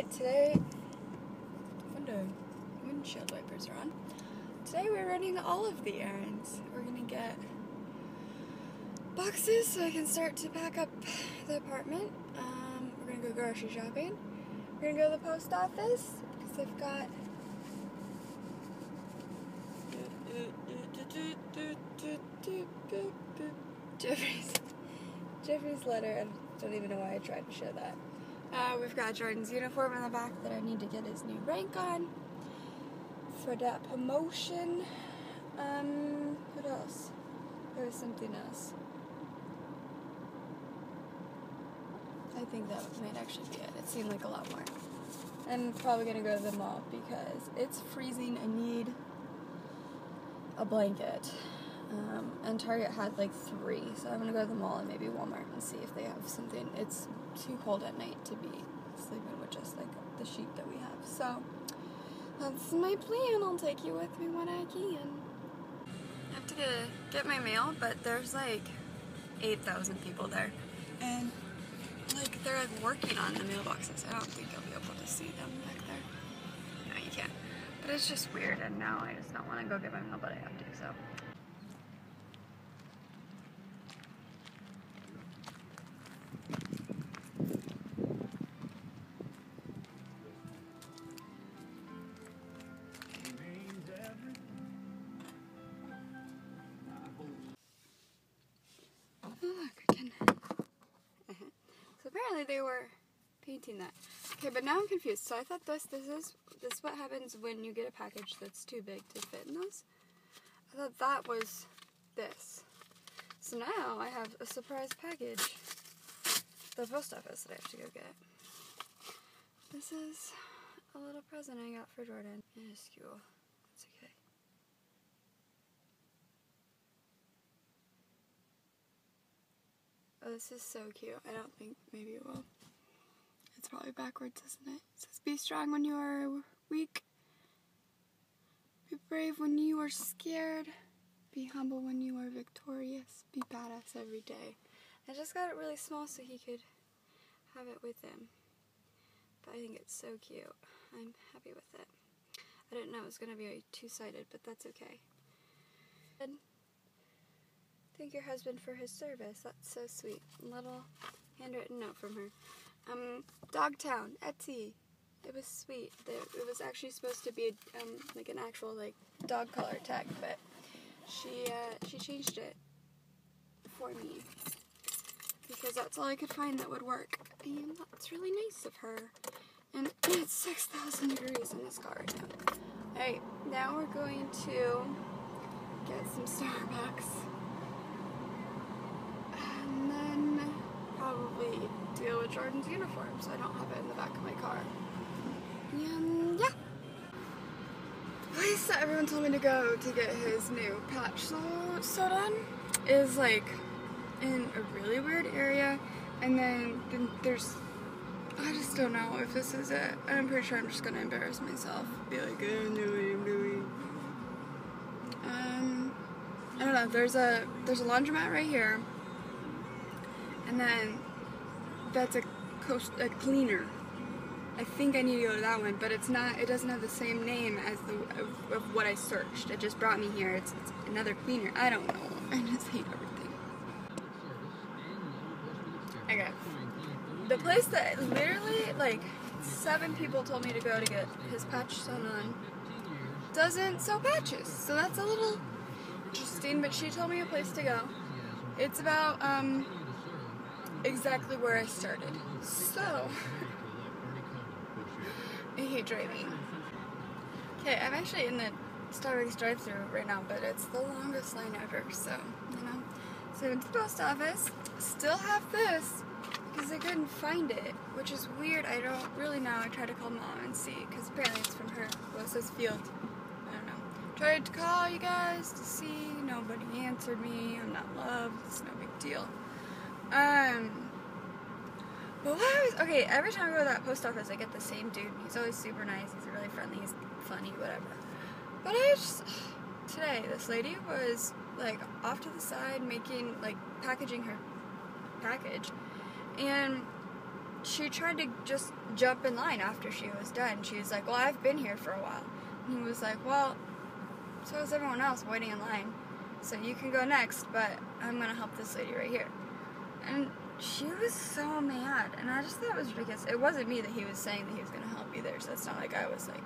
Alright, today window windshield wipers are on. Today we're running all of the errands. We're gonna get boxes so I can start to pack up the apartment. Um, we're gonna go grocery shopping. We're gonna go to the post office because I've got Jeffrey's Jeffrey's letter. I don't even know why I tried to show that. Uh, we've got Jordan's uniform in the back that I need to get his new rank on for that promotion. Um, what else? There was something else. I think that might actually be it. It seemed like a lot more. I'm probably gonna go to the mall because it's freezing. I need a blanket. Um, and Target had like three, so I'm gonna go to the mall and maybe Walmart and see if they have something. It's too cold at night to be sleeping with just like the sheet that we have. So that's my plan. I'll take you with me when I can. I have to get, get my mail, but there's like 8,000 people there. And like they're like working on the mailboxes. I don't think I'll be able to see them back there. No, you can't. But it's just weird and now I just don't want to go get my mail, but I have to, so. They were painting that. Okay, but now I'm confused. So I thought this this is this is what happens when you get a package that's too big to fit in those. I thought that was this. So now I have a surprise package. The post office that I have to go get. This is a little present I got for Jordan. Minuscule. Oh, this is so cute. I don't think maybe it will. It's probably backwards, isn't it? It says, Be strong when you are weak. Be brave when you are scared. Be humble when you are victorious. Be badass every day. I just got it really small so he could have it with him. But I think it's so cute. I'm happy with it. I didn't know it was going to be two-sided, but that's okay. Thank your husband for his service. That's so sweet. Little handwritten note from her. Um, Dogtown, Etsy. It was sweet. It was actually supposed to be um, like an actual like dog collar tag, but she uh, she changed it for me because that's all I could find that would work. And that's really nice of her. And it's 6,000 degrees in this car right now. Alright, now we're going to get some Starbucks. And then probably deal with Jordan's uniform so I don't have it in the back of my car. And yeah. Place that everyone told me to go to get his new patch so done is like in a really weird area and then, then there's I just don't know if this is it. I'm pretty sure I'm just gonna embarrass myself. Be like, I don't know what I'm doing. Um, I don't know. There's a there's a laundromat right here, and then that's a coast a cleaner. I think I need to go to that one, but it's not. It doesn't have the same name as the of, of what I searched. It just brought me here. It's, it's another cleaner. I don't know. I just hate everything. Okay the place that literally like seven people told me to go to get his patch sewn on doesn't sew patches. So that's a little interesting, but she told me a place to go. It's about um, exactly where I started. So I hate driving. Okay, I'm actually in the Starbucks drive through right now, but it's the longest line ever, so you know. So to the post office, still have this, because I couldn't find it, which is weird. I don't really know. I tried to call mom and see, because apparently it's from her. Well, it says field. I don't know. Tried to call you guys to see. Nobody answered me. I'm not loved. It's no big deal. Um, but what I was, okay, every time I go to that post office, I get the same dude. He's always super nice. He's really friendly. He's funny, whatever. But I just, today, this lady was, like, off to the side making, like, packaging her package. And she tried to just jump in line after she was done. She was like, Well, I've been here for a while. And he was like, Well, so is everyone else waiting in line. So you can go next, but I'm gonna help this lady right here. And she was so mad, and I just thought it was ridiculous. It wasn't me that he was saying that he was gonna help me there, so it's not like I was like,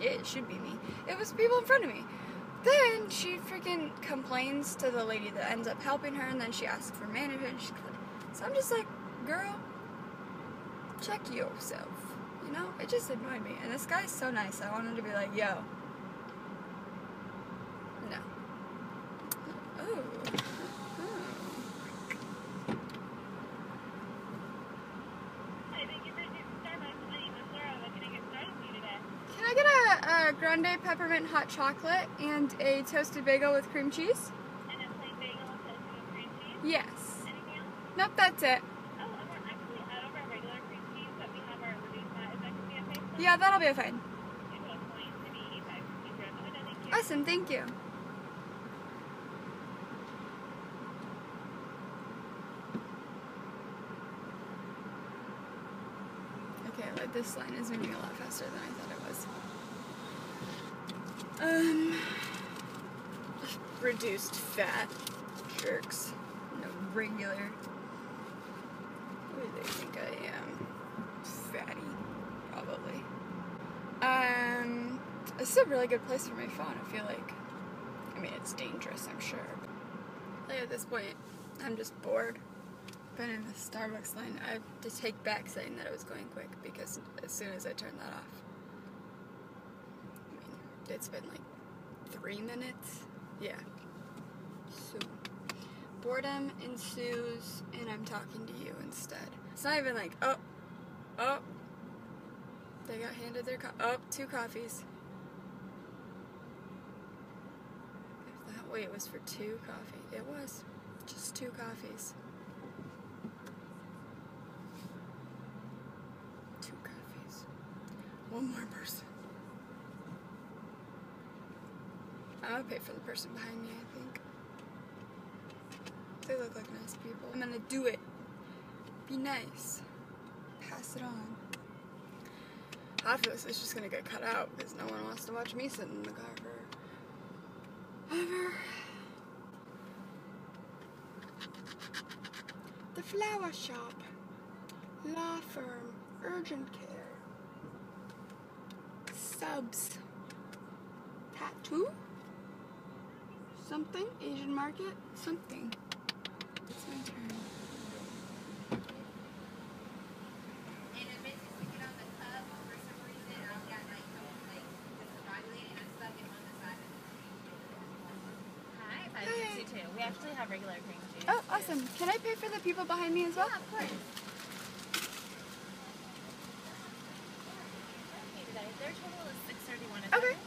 yeah, it should be me. It was people in front of me. Then she freaking complains to the lady that ends up helping her, and then she asks for management. so I'm just like, girl, check yourself. You know, it just annoyed me. And this guy's so nice. I wanted to be like, yo. No. Oh. Hi, thank you for choosing Starbucks. My name is Laura. What can I get started for you today? Can I get a, a peppermint hot chocolate and a toasted bagel with cream cheese? And a plain bagel and toasted cream cheese. Yes. Anything else? Nope, that's it. Oh, and we're actually out of our regular cream cheese, but we have our reduced fat. Is that going to be okay? Yeah, that'll be fine. you? It was going to be 85 grams. Okay, thank you. Awesome, thank you. Okay, like this line is moving a lot faster than I thought it was. Um, reduced fat jerks. No regular. Who do they think I am? Fatty, probably. Um, this is a really good place for my phone. I feel like. I mean, it's dangerous, I'm sure. Like at this point, I'm just bored. Been in the Starbucks line. I have to take back saying that it was going quick because as soon as I turned that off, it's been like three minutes. Yeah. So, boredom ensues, and I'm talking to you instead. It's not even like, oh, oh, they got handed their co- oh, two coffees. If that wait was for two coffee, it was just two coffees. Two coffees. One more person. I would pay for the person behind me, I think. They look like nice people. I'm gonna do it. Be nice. Pass it on. Of this is just gonna get cut out because no one wants to watch me sit in the car for ever. The flower shop. Law firm. Urgent care. Subs. Tattoo? Something? Asian market? Something. It's my turn. And it makes you stick it on the cup for some reason. I've got like, like discombobulated and I stuck it on the side of the Hi, five Hi. sixty two. We actually have regular cream cheese. Oh, awesome. Can I pay for the people behind me as well? Yeah, of course. Okay, today their total is six thirty one. Okay.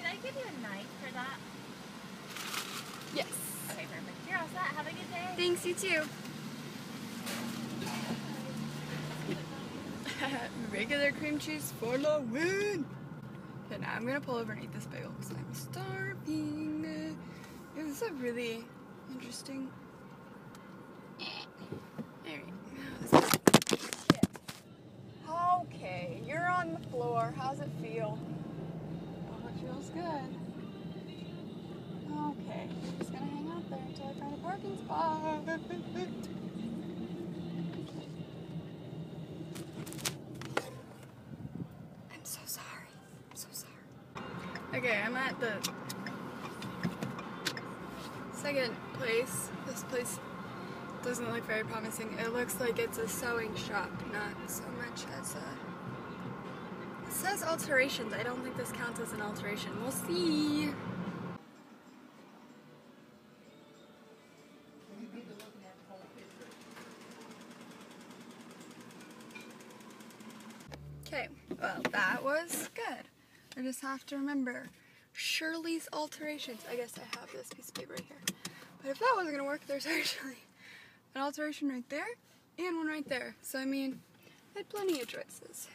Did I give you a knife for that? Yes. Okay, perfect. You're all set. Have a good you too. Regular cream cheese for the win. Okay, now I'm gonna pull over and eat this bagel because I'm starving. It was a really interesting. Okay, you're on the floor. How's it feel? Oh, it feels good. I'm just gonna hang out there until I find a parking spot. I'm so sorry. I'm so sorry. Okay, I'm at the second place. This place doesn't look very promising. It looks like it's a sewing shop, not so much as a. It says alterations. I don't think this counts as an alteration. We'll see. Well, that was good. I just have to remember Shirley's alterations. I guess I have this piece of paper right here. But if that wasn't gonna work, there's actually an alteration right there and one right there. So, I mean, I had plenty of choices.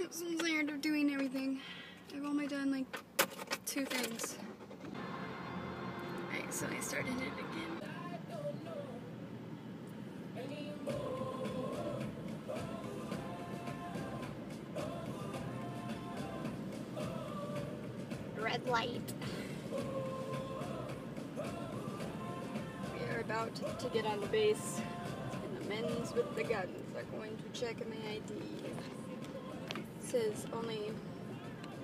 I'm tired of doing everything. I've only done like two things. Alright, so I started it again. On the base, and the men's with the guns are going to check my ID. This is only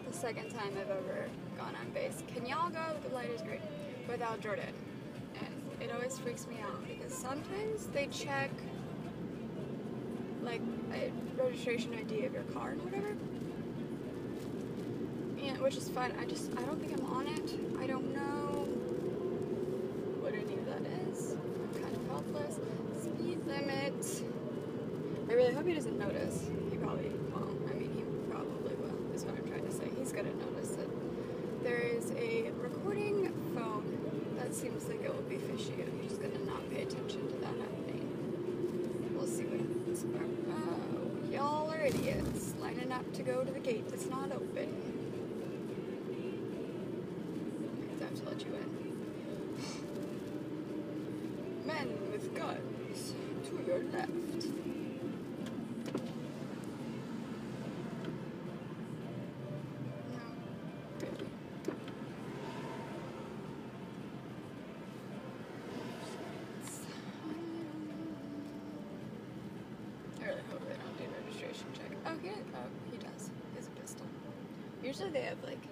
the second time I've ever gone on base. Can y'all go? The light is green without Jordan, and it always freaks me out because sometimes they check like a registration ID of your car and whatever. And which is fine. I just I don't think I'm on it. I don't know what any of that is. I'm kind of helpless. Speed limit. I really hope he doesn't notice. He probably won't. I mean, he probably will. Is what I'm trying to say. He's gonna notice that there is a recording phone that seems like it will be fishy. I'm just gonna not pay attention to that happening. We'll see what happens. Oh, y'all are idiots. Lining up to go to the gate that's not open. I have to let you in. Men with guns to your left. No. Really. I really hope they don't do registration check. Oh, he, oh, he does. He has a pistol. Usually they have like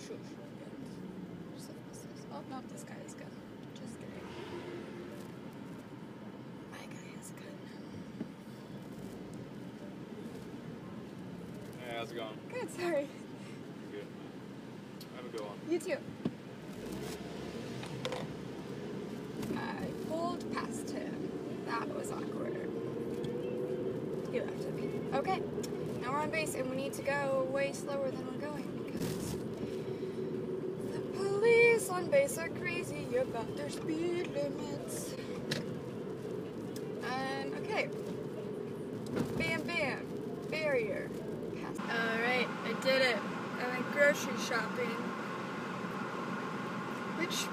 shoo shoo guns. Just like pistols. Oh, no, this guy has a gun. Just kidding. My guy has a gun. Hey, how's it going? Good, sorry. Good. Have a good one. You too. I pulled past him. That was awkward. Laughed at me. Okay, now we're on base and we need to go way slower than we're going because the police on base are crazy about their speed limits. Um, okay. Bam, bam. Barrier. Alright, I did it. I went grocery shopping. Which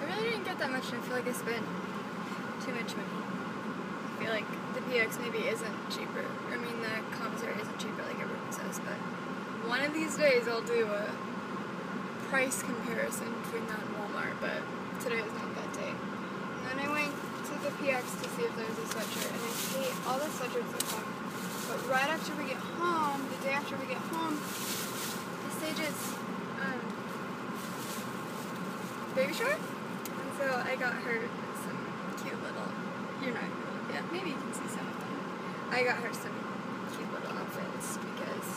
I really didn't get that much, and I feel like I spent too much money. Feel like the PX maybe isn't cheaper. I mean, the commissary isn't cheaper like everyone says, but one of these days I'll do a price comparison between that and Walmart, but today is not that day. And then I went to the PX to see if there was a sweatshirt, and I hate all the sweatshirts that come. But right after we get home, the day after we get home, the stages, um, baby shower. And so I got her some cute little, not gonna, yeah, maybe you can see some of them. I got her some cute little outfits because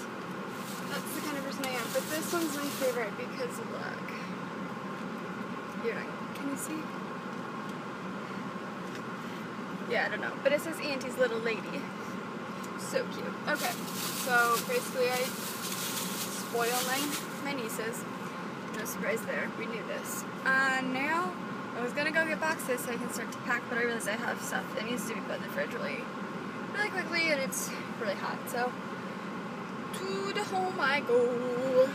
that's the kind of person I am. But this one's my favorite because look. You're not, can you see? Yeah, I don't know. But it says Auntie's Little Lady. So cute. Okay, so basically I spoil my, my nieces. No surprise there. We knew this. Uh, now, I was gonna go get boxes so I can start to pack, but I realized I have stuff that needs to be put in the fridge really, really quickly, and it's really hot. So, to the home I go.